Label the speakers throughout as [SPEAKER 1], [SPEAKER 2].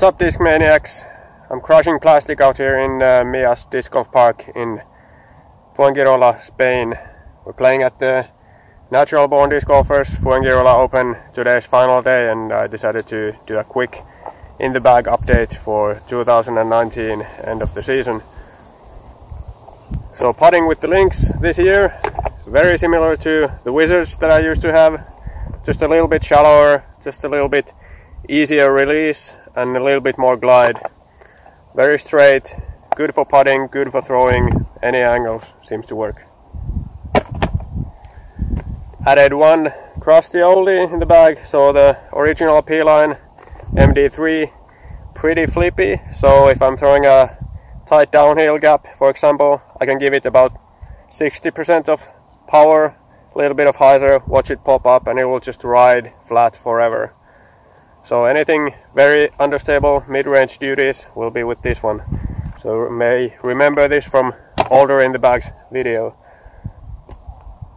[SPEAKER 1] What's up Disc Maniacs? I'm crushing plastic out here in uh, Mijas Disc Golf Park in Fuengirola, Spain. We're playing at the Natural Born Disc Golfers Fuengirola Open today's final day and I decided to do a quick in the bag update for 2019 end of the season. So putting with the links this year, very similar to the Wizards that I used to have, just a little bit shallower, just a little bit easier release and a little bit more glide. Very straight, good for putting, good for throwing, any angles seems to work. Added one trusty oldie in the bag, so the original P-Line MD3, pretty flippy, so if I'm throwing a tight downhill gap, for example, I can give it about 60% of power, a little bit of hyzer, watch it pop up and it will just ride flat forever. So anything very understable mid-range duties will be with this one. So may remember this from older in the bags video.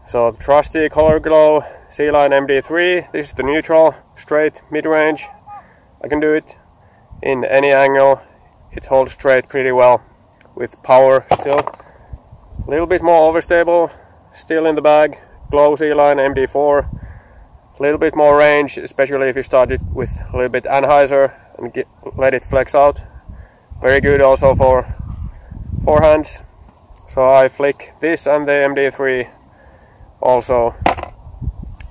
[SPEAKER 1] So trusty color glow C-Line MD3, this is the neutral, straight mid-range. I can do it in any angle. It holds straight pretty well with power still. A little bit more overstable, still in the bag. Glow C-Line MD4 a little bit more range, especially if you start it with a little bit anhyzer and get, let it flex out. Very good also for forehands. So I flick this and the MD3 also.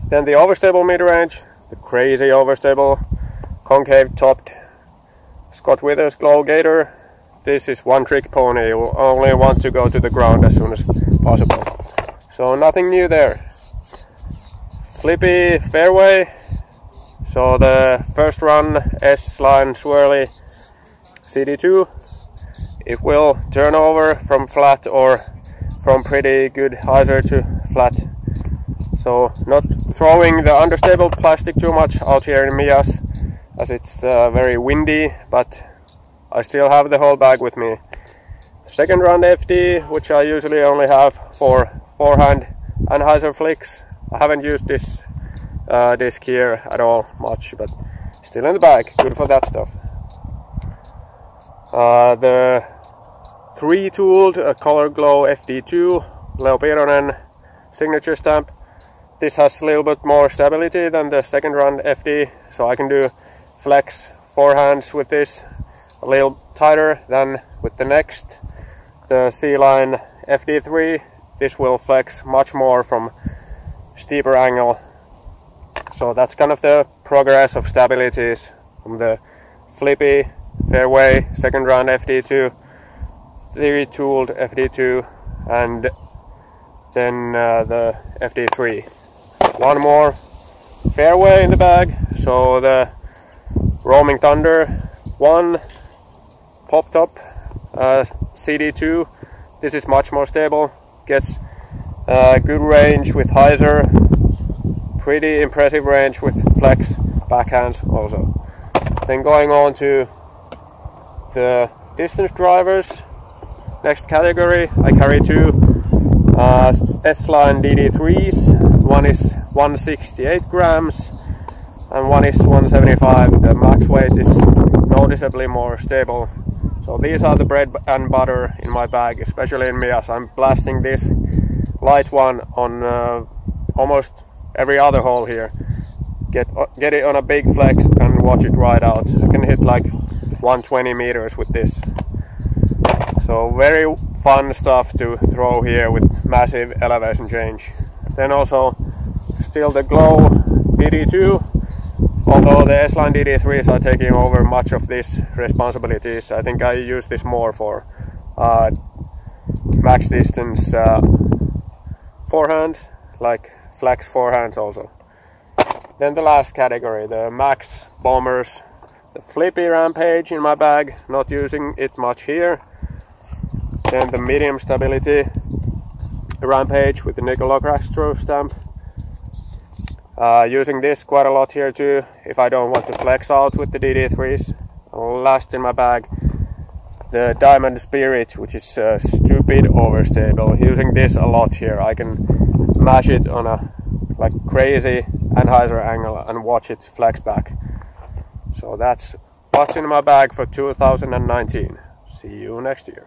[SPEAKER 1] Then the overstable mid-range, the crazy overstable concave topped Scott Withers Glow Gator. This is one trick pony, you only want to go to the ground as soon as possible. So nothing new there flippy fairway. So the first run S-line swirly CD2, it will turn over from flat or from pretty good hyzer to flat. So not throwing the understable plastic too much out here in Mijas as it's uh, very windy, but I still have the whole bag with me. Second run FD, which I usually only have for forehand anhyzer flicks I haven't used this uh, disc here at all much, but still in the bag. Good for that stuff. Uh, the three-tooled uh, Color Glow FD2 Leo Piironen signature stamp. This has a little bit more stability than the second run FD, so I can do flex forehands with this a little tighter than with the next. The C-Line FD3, this will flex much more from steeper angle. So that's kind of the progress of stabilities from the flippy fairway second run FD2, three tooled FD2, and then uh, the FD3. One more fairway in the bag, so the Roaming Thunder 1 pop top uh, CD2. This is much more stable, gets uh, good range with hyzer, pretty impressive range with flex backhands also. Then going on to the distance drivers. Next category, I carry two uh, S-Line DD3s. One is 168 grams and one is 175. The max weight is noticeably more stable. So these are the bread and butter in my bag, especially in me as I'm blasting this light one on uh, almost every other hole here. Get uh, get it on a big flex and watch it ride out. I can hit like 120 meters with this. So very fun stuff to throw here with massive elevation change. Then also still the Glow DD2. Although the S-Line DD3s are taking over much of this responsibilities, I think I use this more for uh, max distance uh, forehand, like flex forehands also. Then the last category, the Max Bombers, the Flippy Rampage in my bag, not using it much here. Then the medium stability Rampage with the Nicola Castro stamp. Uh, using this quite a lot here too, if I don't want to flex out with the DD3s. Last in my bag, the Diamond Spirit, which is uh, stupid overstable. Using this a lot here, I can mash it on a like crazy anhyzer angle and watch it flex back. So that's What's in my bag for 2019? See you next year.